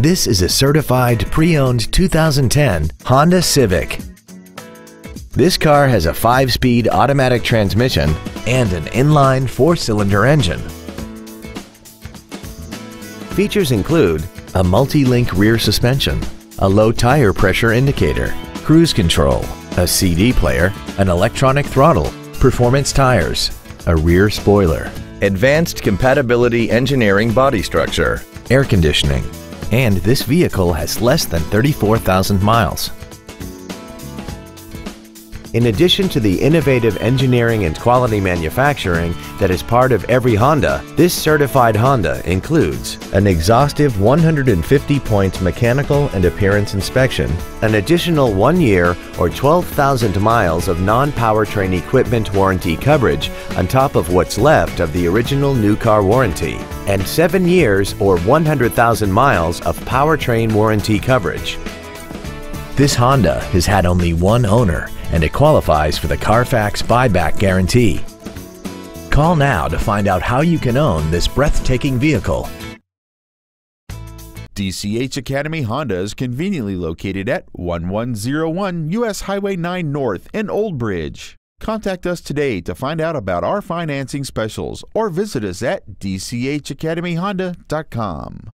This is a certified pre-owned 2010 Honda Civic. This car has a 5-speed automatic transmission and an inline 4-cylinder engine. Features include a multi-link rear suspension, a low tire pressure indicator, cruise control, a CD player, an electronic throttle, performance tires, a rear spoiler, advanced compatibility engineering body structure, air conditioning, and this vehicle has less than 34,000 miles. In addition to the innovative engineering and quality manufacturing that is part of every Honda, this certified Honda includes an exhaustive 150-point mechanical and appearance inspection, an additional one year or 12,000 miles of non-powertrain equipment warranty coverage on top of what's left of the original new car warranty, and seven years or 100,000 miles of powertrain warranty coverage. This Honda has had only one owner and it qualifies for the Carfax buyback guarantee. Call now to find out how you can own this breathtaking vehicle. DCH Academy Honda is conveniently located at 1101 US Highway 9 North in Old Bridge. Contact us today to find out about our financing specials or visit us at dchacademyhonda.com.